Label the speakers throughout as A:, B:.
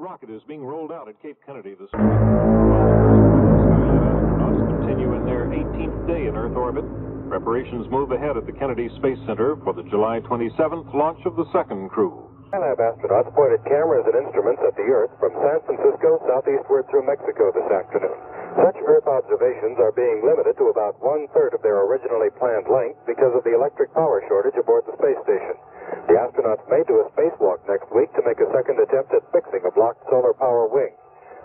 A: rocket is being rolled out at Cape Kennedy this morning. Skylab astronauts continue in their 18th day in Earth orbit. Preparations move ahead at the Kennedy Space Center for the July 27th launch of the second crew.
B: Skylab astronauts pointed cameras and instruments at the Earth from San Francisco southeastward through Mexico this afternoon. Such Earth observations are being limited to about one-third of their originally planned length because of the electric power shortage aboard the space station. Astronauts may do a spacewalk next week to make a second attempt at fixing a blocked solar power wing.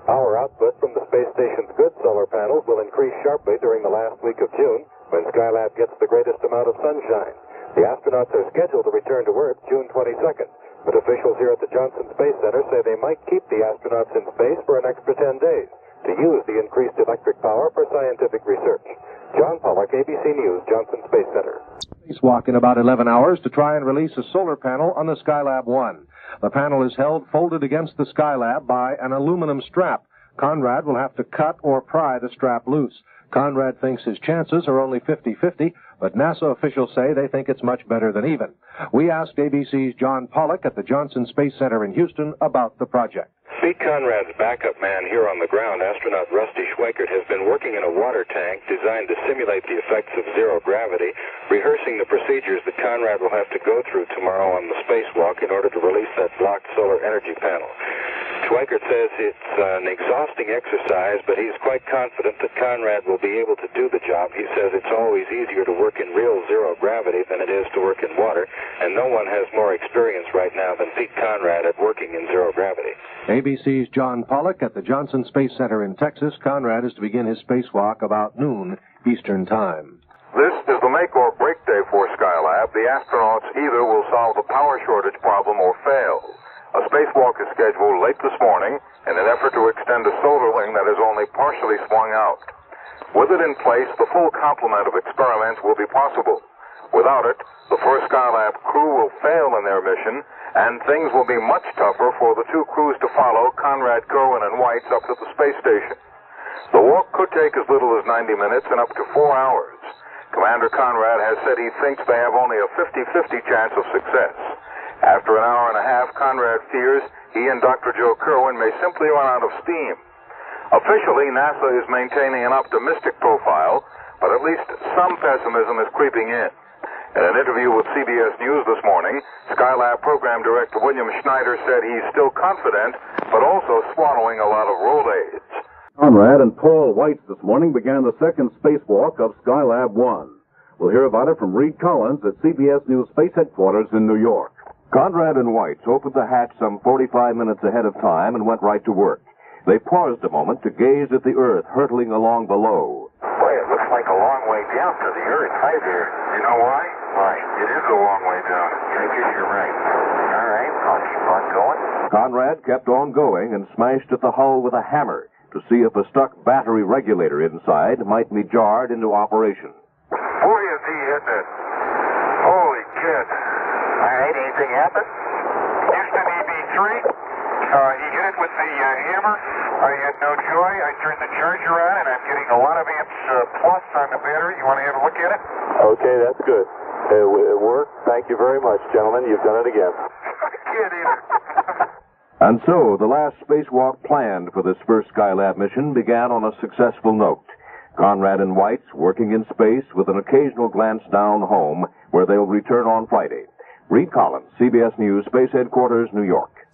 B: Power output from the space station's good solar panels will increase sharply during the last week of June when Skylab gets the greatest amount of sunshine. The astronauts are scheduled to return to Earth June 22nd, but officials here at the Johnson Space Center say they might keep the astronauts in space for an extra 10 days to use the increased electric power for scientific research. John Pollock, ABC News, Johnson Space Center.
C: Spacewalk in about 11 hours to try and release a solar panel on the Skylab 1. The panel is held folded against the Skylab by an aluminum strap. Conrad will have to cut or pry the strap loose. Conrad thinks his chances are only 50-50, but NASA officials say they think it's much better than even. We asked ABC's John Pollock at the Johnson Space Center in Houston about the project.
B: Pete Conrad's backup man here on the ground, astronaut Rusty Schweickart, has been working in a water tank designed to simulate the effects of zero gravity, rehearsing the procedures that Conrad will have to go through tomorrow on the spacewalk in order to release that blocked solar energy panel. Schweickart says it's uh, an exhausting exercise, but he's quite confident that Conrad will be able to do the job. He says it's always easier to work in real zero gravity than it is to work in water, and no one has more experience right now than Pete Conrad at working in zero gravity.
C: ABC's John Pollock at the Johnson Space Center in Texas. Conrad is to begin his spacewalk about noon Eastern Time.
D: This is the make or break day for Skylab. The astronauts either will solve the power shortage problem or fail. A spacewalk is scheduled late this morning in an effort to extend a solar wing that is only partially swung out. With it in place, the full complement of experiments will be possible. Without it, the first Skylab crew will fail in their mission, and things will be much tougher for the two crews to follow, Conrad Kerwin and Weitz, up to the space station. The walk could take as little as 90 minutes and up to four hours. Commander Conrad has said he thinks they have only a 50-50 chance of success. After an hour and a half, Conrad fears he and Dr. Joe Kerwin may simply run out of steam. Officially, NASA is maintaining an optimistic profile, but at least some pessimism is creeping in. In an interview with CBS News this morning, Skylab program director William Schneider said he's still confident, but also swallowing a lot of Rolaids.
E: Conrad and Paul Weitz this morning began the second spacewalk of Skylab 1. We'll hear about it from Reid Collins at CBS News Space Headquarters in New York.
F: Conrad and Weitz opened the hatch some 45 minutes ahead of time and went right to work. They paused a moment to gaze at the Earth hurtling along below.
D: Boy, it looks like a long way down to the Earth. Hi there. You know why? Why? It is a long way down. I guess you're right. All right, I'll keep on going.
F: Conrad kept on going and smashed at the hull with a hammer to see if a stuck battery regulator inside might be jarred into operation.
D: Boy, is he hitting it. Holy kid.
G: All right, anything happen?
D: Houston EB3. Uh, he hit it with the uh, hammer. I had no joy. I turned the charger on, and I'm getting a lot of amps uh, plus on the battery. You want to have a look at it?
B: Okay, that's good. It, it worked. Thank you very much, gentlemen. You've done it again.
D: I can't either.
F: And so, the last spacewalk planned for this first Skylab mission began on a successful note. Conrad and Weitz working in space with an occasional glance down home, where they'll return on Friday. Reid Collins, CBS News, Space Headquarters, New York.